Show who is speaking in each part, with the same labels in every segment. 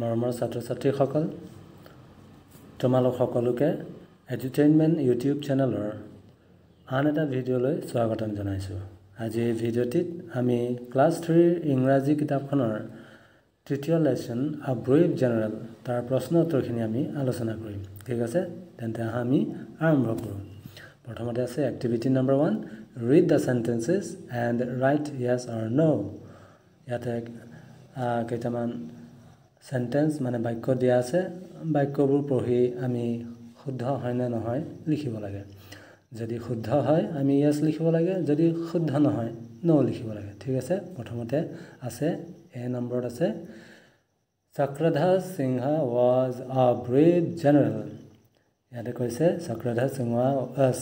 Speaker 1: মৰমৰ ছাত্ৰ ছাত্ৰীসকল তোমালোক সকলোকে এডুটেইনমেণ্ট ইউটিউব চেনেলৰ আন এটা ভিডিঅ'লৈ স্বাগতম জনাইছোঁ। আজি এই ভিডিঅ'টিত আমি ক্লাছ থ্ৰীৰ ইংৰাজী কিতাপখনৰ তৃতীয় লেচন আ ব্ৰেভ জেনেৰেল তাৰ প্ৰশ্ন উত্তৰখিনি আমি আলোচনা কৰিম। ঠিক আছে? তেন্তে আহা আমি আৰম্ভ কৰোঁ। প্ৰথমতে আছে activity number one read the sentences and write yes or no' ইয়াতে কেইটামান চেণ্টেঞ্চ মানে বাক্য দিয়া আছে বাক্যবোৰ পঢ়ি আমি শুদ্ধ হয়নে নহয় লিখিব লাগে। যদি শুদ্ধ হয় আমি য়েছ লিখিব লাগে যদি শুদ্ধ নহয় ন' লিখিব লাগে। ঠিক আছে? প্ৰথমতে আছে এ নম্বৰত আছে Chakradhar Singh was a brave general ইয়াতে কৈছে Chakradhar Singh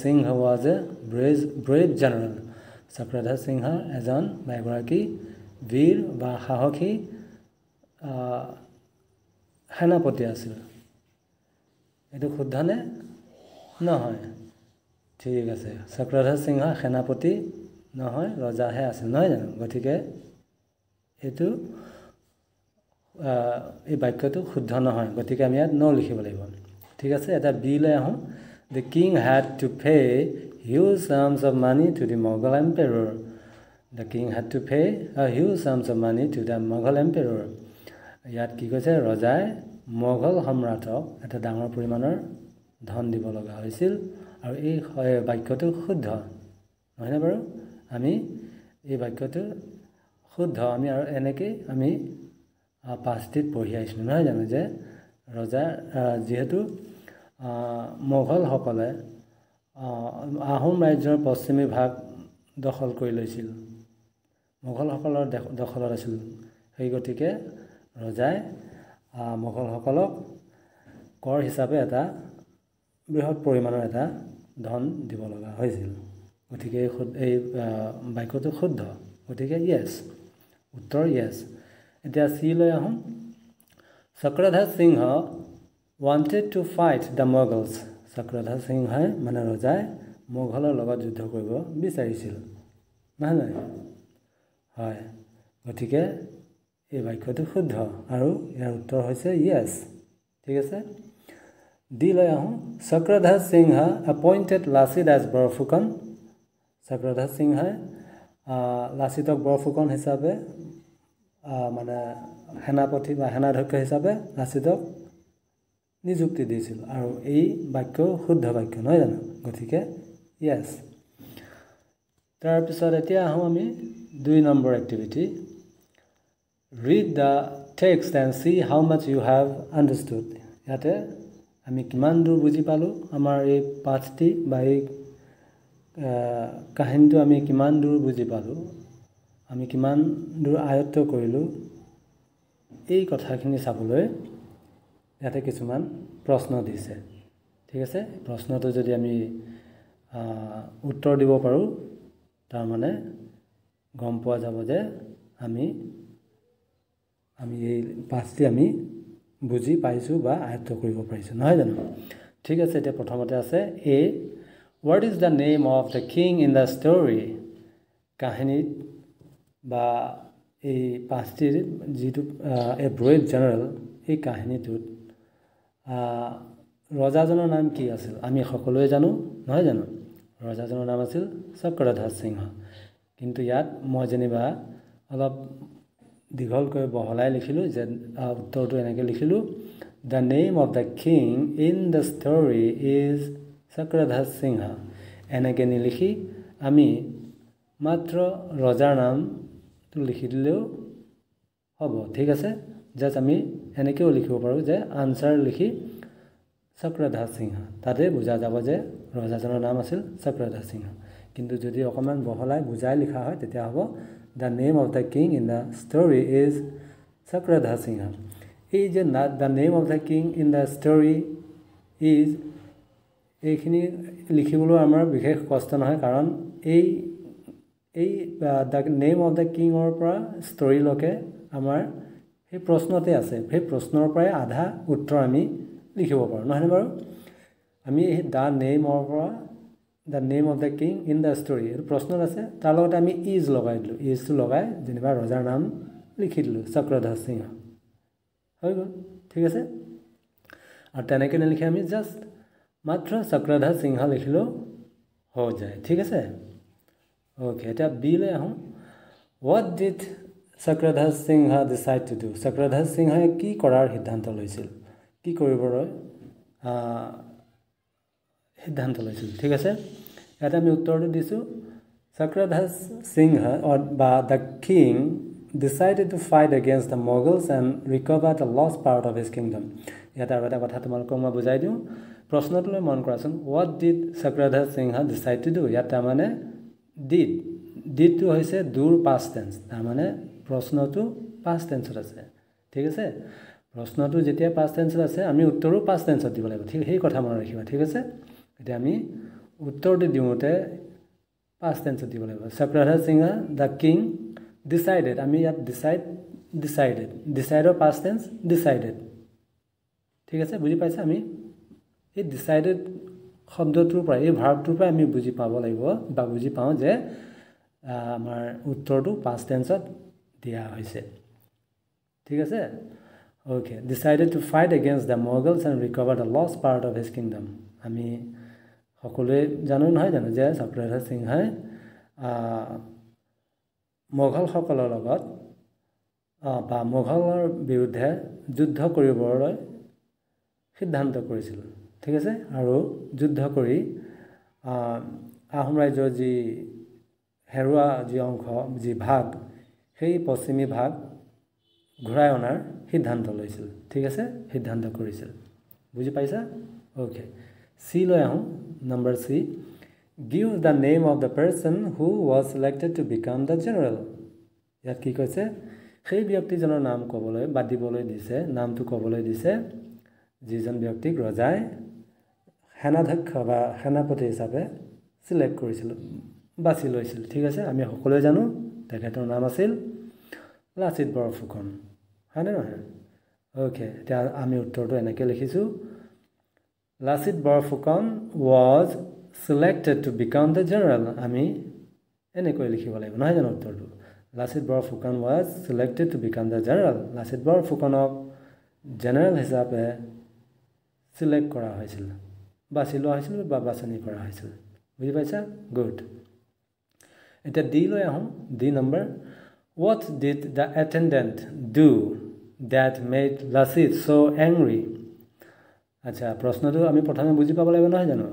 Speaker 1: Singh was a brave brave general Chakradhar Singh এজন বা এগৰাকী বীৰ বা সাহসী সেনাপতি আছিল। এইটো শুদ্ধনে? নহয়। ঠিক আছে। চক্ৰধাৰ সিংহ সেনাপতি নহয় ৰজাহে আছিল। নহয় জানো? গতিকে এইটো এই বাক্যটো শুদ্ধ নহয়। গতিকে আমি ইয়াত ন লিখিব লাগিব। ঠিক আছে? এটা বি লৈ আহোঁ। The king had to pay huge sums of money to the Mughal emperor the king had to pay huge sums of money to the Mughal emperor ইয়াত কি কৈছে? ৰজাই মোগল সম্ৰাটক এটা ডাঙৰ পৰিমাণৰ ধন দিব লগা হৈছিল আৰু এই বাক্যটো শুদ্ধ নহয়নে বাৰু? আমি এই বাক্যটো শুদ্ধ আমি আৰু এনেকেই আমি পাঁচটিত পঢ়ি আহিছিলোঁ নহয় জানো যে? ৰজা যিহেতু মোগলসকলে আহোম ৰাজ্যৰ পশ্চিমী ভাগ দখল কৰি লৈছিল মোগলসকলৰ দখলত আছিল। সেই গতিকে ৰজাই মোগলসকলক কৰ হিচাপে এটা বৃহৎ পৰিমাণৰ এটা ধন দিব লগা হৈছিল। গতিকে এই বাক্যটো শুদ্ধ। গতিকে য়েছ উত্তৰ য়েছ এতিয়া চি লৈ আহোঁ। Chakradhar Singha wanted to fight the Mughals Chakradhar সিংহই মানে ৰজাই মোগলৰ লগত যুদ্ধ কৰিব বিচাৰিছিল। নহয় নহয় হয়। গতিকে এই বাক্যটো শুদ্ধ আৰু ইয়াৰ উত্তৰ হৈছে য়েছ ঠিক আছে? দি লৈ আহোঁ। Chakradhar Singha appointed Lachit as Borphukan. চক্ৰধাৰ সিংহাই লাচিতক বৰফুকন হিচাপে মানে সেনাপতি বা সেনাধ্যক্ষ হিচাপে লাচিতক নিযুক্তি দিছিল। আৰু এই বাক্য শুদ্ধ বাক্য নহয় জানো? গতিকে য়েছ তাৰপিছত এতিয়া আহোঁ আমি দুই number activity read the text and see how much you have understood ইয়াতে আমি কিমান দূৰ বুজি পালোঁ? আমাৰ এই পাঠটি বা এই কাহিনীটো আমি কিমান দূৰ বুজি পালোঁ? আমি কিমান দূৰ আয়ত্ব কৰিলোঁ? এই কথাখিনি চাবলৈ ইয়াতে কিছুমান প্ৰশ্ন দিছে। ঠিক আছে? প্ৰশ্নটো যদি আমি উত্তৰ দিব পাৰোঁ তাৰমানে গম পোৱা যাব যে আমি আমি এই পাঠটি আমি বুজি পাইছোঁ বা আয়ত্ব কৰিব পাৰিছোঁ নহয় জানো? ঠিক আছে এতিয়া প্ৰথমতে আছে A what is the name of the king in the story কাহিনীত বা এই পাঁচটিৰ যিটো এ ব্ৰেভ জেনেৰেল এই কাহিনীটোত ৰজাজনৰ নাম কি আছিল? আমি সকলোৱে জানো নহয় জানো? ৰজাজনৰ নাম আছিল চক্ৰধাৰ সিংহ। কিন্তু ইয়াত মই যেনিবা অলপ দীঘলকৈ বহলাই লিখিলোঁ যে উত্তৰটো এনেকৈ লিখিলোঁ the name of the king in the story is Chakradhar Singha এনেকৈ নিলিখি আমি মাত্ৰ ৰজাৰ নামটো লিখি দিলেও হ'ব। ঠিক আছে? জাষ্ট আমি এনেকৈও লিখিব পাৰোঁ যে আনচাৰ লিখি চক্ৰধাৰ সিংহ তাতে বুজা যাব যে ৰজাজনৰ নাম আছিল চক্ৰধাৰ সিংহ কিন্তু যদি অকণমান বহলাই বুজাই লিখা হয় তেতিয়া হ'ব। The name of the king in the story is Chakradhar Singha এই যে the name of the king in the story is এইখিনি লিখিবলৈ আমাৰ বিশেষ কষ্ট নহয় কাৰণ এই এই দ্য নেম অফ দ্য কিঙৰ পৰা ষ্টৰিলৈকে আমাৰ সেই প্ৰশ্নতে আছে। সেই প্ৰশ্নৰ পৰাই আধা উত্তৰ আমি লিখিব পাৰোঁ। নহয়নে বাৰু? আমি সেই দ্য নেমৰ পৰা the name of the king in the story এইটো প্ৰশ্নত আছে তাৰ লগতে আমি ইজ লগাই দিলোঁ। ইজটো লগাই যেনিবা ৰজাৰ নাম লিখি দিলোঁ চক্ৰধৰ সিংহ। হৈ গ'ল ঠিক আছে? আৰু তেনেকৈ নিলিখি আমি জাষ্ট মাত্ৰ চক্ৰধাৰ সিংহ লিখিলেও হৈ যায় ঠিক আছে? অ'কে এতিয়া বিলৈ আহোঁ। What did Chakradhar Singha decide to do Chakradhar সিংহই কি কৰাৰ সিদ্ধান্ত লৈছিল? কি কৰিবলৈ সিদ্ধান্ত লৈছিল। ঠিক আছে? ইয়াতে আমি উত্তৰটো দিছোঁ। চক্ৰধাৰ সিংহ বা the king decided to fight against the Mughals and recover the lost part of his kingdom ইয়াতে আৰু এটা কথা তোমালোকক মই বুজাই দিওঁ। প্ৰশ্নটোলৈ মন কৰাচোন। What did Chakradhar Singha decide to do ইয়াত তাৰমানে ডিড ডিডটো হৈছে দূৰ পাষ্ট টেন্স তাৰমানে প্ৰশ্নটো পাষ্ট টেন্সত আছে। ঠিক আছে? প্ৰশ্নটো যেতিয়া পাষ্ট টেন্সত আছে আমি উত্তৰো পাষ্ট টেন্সত দিব লাগিব। ঠিক সেই কথা মনত ৰাখিবা। ঠিক আছে? এতিয়া আমি উত্তৰটো দিওঁতে পাষ্ট টেন্সত দিব লাগিব। Chakradhar Singh the king decided আমি ইয়াত ডিচাইড ডিচাইডেড ডিচাইডৰ পাষ্ট টেন্স ডিচাইডেড ঠিক আছে বুজি পাইছে আমি? এই ডিচাইডেড শব্দটোৰ পৰা এই ভাৰ্বটোৰ পৰা আমি বুজি পাব লাগিব বা বুজি পাওঁ যে আমাৰ উত্তৰটো পাষ্ট টেন্সত দিয়া হৈছে। ঠিক আছে? Okay decided to fight against the Mughals and recover the lost part of his kingdom আমি সকলোৱে জানো নহয় জানো যে চক্ৰধৰ সিংহাই মোগলসকলৰ লগত বা মোগলৰ বিৰুদ্ধে যুদ্ধ কৰিবলৈ সিদ্ধান্ত কৰিছিল ঠিক আছে? আৰু যুদ্ধ কৰি আহোম ৰাজ্যৰ যি হেৰুৱা যি অংশ যি ভাগ সেই পশ্চিমী ভাগ ঘূৰাই অনাৰ সিদ্ধান্ত লৈছিল ঠিক আছে? সিদ্ধান্ত কৰিছিল বুজি পাইছা? অ'কে। চি লৈ আহোঁ number C give the name of the person who was selected to become the general ইয়াত কি কৈছে? সেই ব্যক্তিজনৰ নাম ক'বলৈ বাদ দিবলৈ দিছে নামটো ক'বলৈ দিছে যিজন ব্যক্তিক ৰজাই সেনাধ্যক্ষ বা সেনাপতি হিচাপে চিলেক্ট কৰিছিল বাছি লৈছিল। ঠিক আছে আমি সকলোৱে জানো তেখেতৰ নাম আছিল লাচিত বৰফুকন। হয়নে নহয়? অ'কে এতিয়া আমি উত্তৰটো এনেকৈ লিখিছোঁ। Lachit Borphukan was selected to become the general আমি এনেকৈ লিখিব লাগিব নহয় জানো উত্তৰটো Lachit Borphukan was selected to become the general Lachit বৰফুকনক জেনেৰেল হিচাপে চিলেক্ট কৰা হৈছিল বাছি লোৱা হৈছিল বা বাছনি কৰা হৈছিল বুজি পাইছা গুড এতিয়া ডি লৈ আহোঁ D number what did the attendant do that made Lachit so' angry আচ্ছা প্ৰশ্নটো আমি প্ৰথমে বুজি পাব লাগিব নহয় জানো?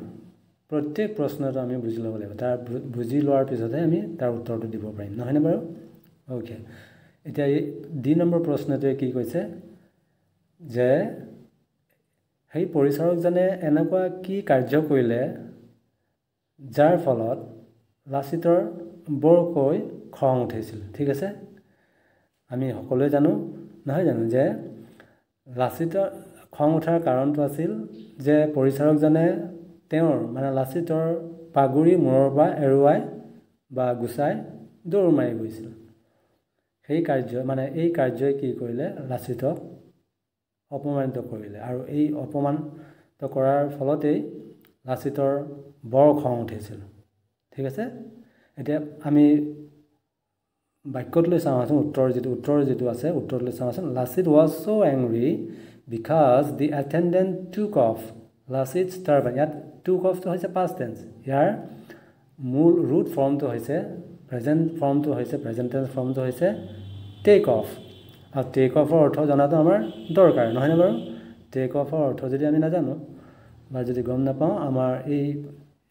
Speaker 1: প্ৰত্যেক প্ৰশ্নটো আমি বুজি ল'ব লাগিব। তাৰ বুজি লোৱাৰ পিছতহে আমি তাৰ উত্তৰটো দিব পাৰিম নহয়নে বাৰু? অ'কে। এতিয়া এই ডি নম্বৰ প্ৰশ্নটোৱে কি কৈছে? যে সেই পৰিচাৰকজনে এনেকুৱা কি কাৰ্য কৰিলে যাৰ ফলত লাচিতৰ বৰকৈ খং উঠিছিল? ঠিক আছে? আমি সকলোৱে জানো নহয় জানো? যে লাচিতৰ খং উঠাৰ কাৰণটো আছিল যে পৰিচাৰকজনে তেওঁৰ মানে লাচিতৰ পাগুৰি মূৰৰ পৰা এৰুৱাই বা গুচাই দৌৰ মাৰি গৈছিল। সেই কাৰ্য মানে এই কাৰ্যই কি কৰিলে লাচিতক অপমানিত কৰিলে। আৰু এই অপমানিত কৰাৰ ফলতেই লাচিতৰ বৰ খং উঠিছিল। ঠিক আছে? এতিয়া আমি বাক্যত লৈ চাওঁচোন উত্তৰ যিটো উত্তৰ যিটো আছে উত্তৰত লৈ চাওঁচোন। Lachit was so' angry because the attendant took off Lachit turban ইয়াত টুক অফটো হৈছে পাষ্ট টেন্স ইয়াৰ মূল ৰুট ফৰ্মটো হৈছে প্ৰেজেণ্ট ফৰ্মটো হৈছে প্ৰেজেণ্ট টেন্স ফৰ্মটো হৈছে টেক অফ আৰু টেক অফৰ অৰ্থ জনাটো আমাৰ দৰকাৰ নহয়নে বাৰু টেক অফৰ অৰ্থ যদি আমি নাজানো বা যদি গম নাপাওঁ আমাৰ এই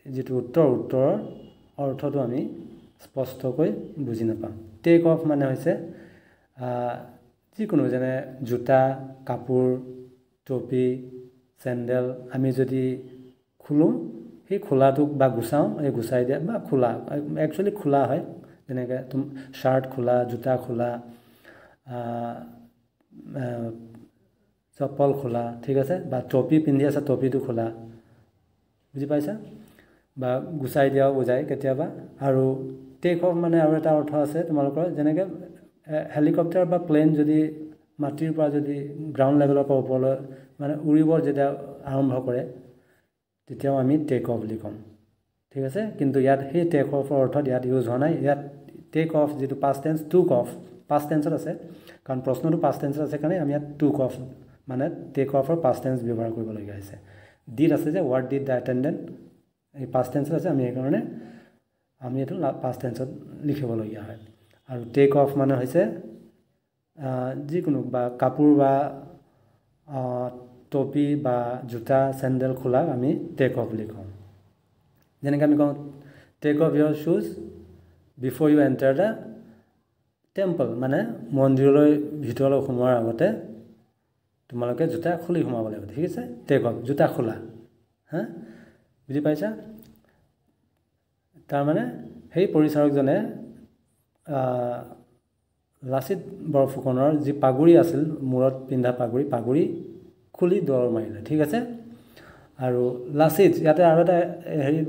Speaker 1: যিটো উত্তৰ উত্তৰৰ অৰ্থটো আমি স্পষ্টকৈ বুজি নাপাওঁ টেক অফ মানে হৈছে যিকোনো যেনে জোতা কাপোৰ টুপি চেণ্ডেল আমি যদি খোলোঁ সেই খোলাটোক বা গুচাওঁ এই গুচাই দিয়া বা খোলা একচুৱেলি খোলা হয় যেনেকৈ তুম শ্বাৰ্ট খোলা জোতা খোলা চপ্পল খোলা ঠিক আছে বা টপি পিন্ধি আছে টপিটো খোলা বুজি পাইছা? বা গুচাই দিয়াও বুজায় কেতিয়াবা আৰু টেক অফ মানে আৰু এটা অৰ্থ আছে তোমালোকৰ যেনেকৈ হেলিকপ্টাৰ বা প্লেন যদি মাটিৰ পৰা যদি গ্ৰাউণ্ড লেভেলৰ পৰা ওপৰলৈ মানে উৰিব যেতিয়া আৰম্ভ কৰে তেতিয়াও আমি টেক অফ বুলি ক'ম। ঠিক আছে? কিন্তু ইয়াত সেই টেক অফৰ অৰ্থত ইয়াত ইউজ হোৱা নাই। ইয়াত টেক অফ যিটো past tense took off past টেন্সত আছে। কাৰণ প্ৰশ্নটো পাষ্ট টেন্সত আছে কাৰণে আমি ইয়াত টু কফ মানে টেক অফৰ পাষ্ট টেন্স ব্যৱহাৰ কৰিবলগীয়া হৈছে। ডিড আছে যে ৱাৰ্ড ডিড দ্য এটেণ্ডেণ্ট এই পাষ্ট টেন্সত আছে আমি সেইকাৰণে আমি এইটো পাষ্ট টেন্সত লিখিবলগীয়া হয়। আৰু টেক অফ মানে হৈছে যিকোনো বা কাপোৰ বা টপি বা জোতা চেণ্ডেল খোলাক আমি টেক অফ বুলি কওঁ। যেনেকৈ আমি কওঁ take off your শ্বুজ before you enter the temple মানে মন্দিৰলৈ ভিতৰলৈ সোমোৱাৰ আগতে তোমালোকে জোতা খুলি সোমাব লাগিব ঠিক আছে? টেক অফ জোতা খোলা হা? বুজি পাইছা? তাৰমানে সেই পৰিচাৰকজনে লাচিত বৰফুকনৰ যি পাগুৰি আছিল মূৰত পিন্ধা পাগুৰি পাগুৰি খুলি দৌৰ মাৰিলে ঠিক আছে? আৰু লাচিত ইয়াতে আৰু এটা হেৰি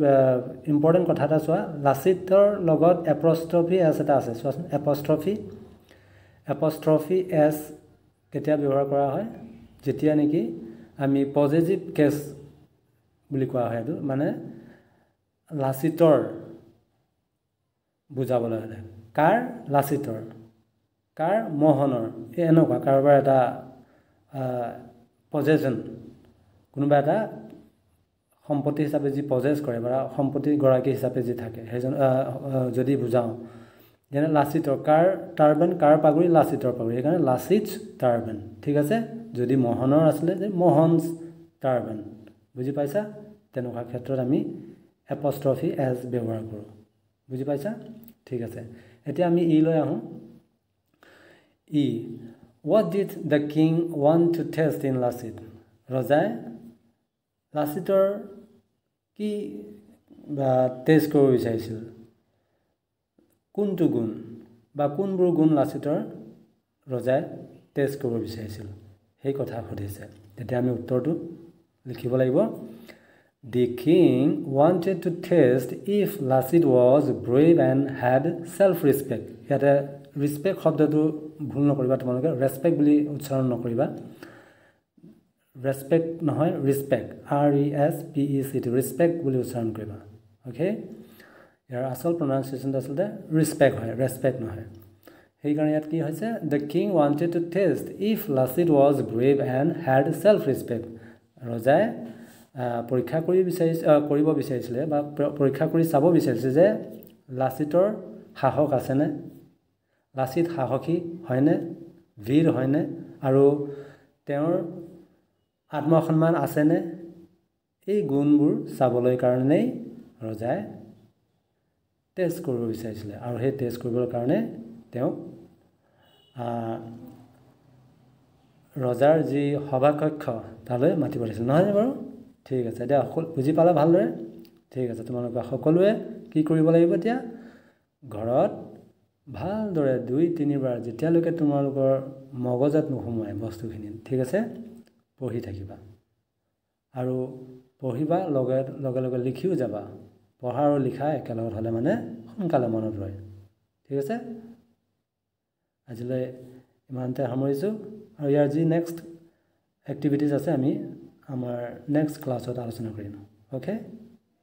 Speaker 1: ইম্পৰ্টেণ্ট কথা এটা চোৱা লাচিতৰ লগত এপষ্ট্ৰফি এছ এটা আছে চোৱাচোন এপষ্ট্ৰফি এপষ্ট্ৰফি এছ কেতিয়া ব্যৱহাৰ কৰা হয়? যেতিয়া নেকি আমি পজিটিভ কেছ বুলি কোৱা হয় এইটো মানে লাচিতৰ বুজাবলৈ হ'লে। কাৰ লাচিতৰ কাৰ মোহনৰ এই এনেকুৱা কাৰোবাৰ এটা পজেশ্যন কোনোবা এটা সম্পত্তি হিচাপে যি পজেছ কৰে বা সম্পত্তিগৰাকী হিচাপে যি থাকে সেইজন যদি বুজাওঁ যেনে লাচিতৰ কাৰ টাৰ্বেন কাৰ পাগুৰি লাচিতৰ পাগুৰি সেইকাৰণে লাচিত টাৰ্বেন ঠিক আছে? যদি মোহনৰ আছিলে যে মোহনছ টাৰ্বেন বুজি পাইছা? তেনেকুৱা ক্ষেত্ৰত আমি এপষ্ট্ৰফি এজ ব্যৱহাৰ কৰোঁ বুজি পাইছা? ঠিক আছে। এতিয়া আমি ই লৈ আহোঁ। E what did the king one to test in Lachit ৰজাই লাচিতৰ কি টেষ্ট কৰিব বিচাৰিছিল? কোনটো গুণ বা কোনবোৰ গুণ লাচিতৰ ৰজাই টেষ্ট কৰিব বিচাৰিছিল। সেই কথা সুধিছে। তেতিয়া আমি উত্তৰটো লিখিব লাগিব। King wanted to test if Lachit was brave and had self respect ইয়াতে ৰেচপেক্ট শব্দটো ভুল নকৰিবা তোমালোকে ৰেচপেক্ট বুলি উচ্চাৰণ নকৰিবা। ৰেচপেক্ট নহয় respect R E S P E C T respect বুলি উচ্চাৰণ কৰিবা। অ'কে ইয়াৰ আচল প্ৰনাউন্সিয়েশ্যনটো আচলতে ৰিচপেক্ট হয় ৰেচপেক্ট নহয়। সেইকাৰণে ইয়াত কি হৈছে? The king wanted to test if Lachit was brave and had self respect ৰজাই পৰীক্ষা কৰি বিচাৰিছে কৰিব বিচাৰিছিলে বা পৰীক্ষা কৰি চাব বিচাৰিছে যে লাচিতৰ সাহস আছেনে? লাচিত সাহসী হয়নে? বীৰ হয়নে? আৰু তেওঁৰ আত্মসন্মান আছেনে? এই গুণবোৰ চাবলৈ কাৰণেই ৰজাই টেষ্ট কৰিব বিচাৰিছিলে আৰু সেই টেষ্ট কৰিবৰ কাৰণে তেওঁক ৰজাৰ যি সভাকক্ষ তালৈ মাতি পঠিয়াইছিল। নহয়নে বাৰু? ঠিক আছে এতিয়া বুজি পালা ভালদৰে? ঠিক আছে তোমালোকে সকলোৱে কি কৰিব লাগিব এতিয়া? ঘৰত ভালদৰে দুই তিনিবাৰ যেতিয়ালৈকে তোমালোকৰ মগজত নোসোমায় বস্তুখিনি ঠিক আছে? পঢ়ি থাকিবা। আৰু পঢ়িবা লগে লগে লগে লিখিও যাবা। পঢ়া আৰু লিখা একেলগত হ'লে মানে সোনকালে মনত ৰয়। ঠিক আছে? আজিলৈ ইমানতে সামৰিছোঁ। আৰু ইয়াৰ যি নেক্সট এক্টিভিটিজ আছে আমি আমাৰ নেক্সট ক্লাছত আলোচনা কৰিম। Okay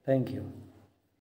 Speaker 1: thank U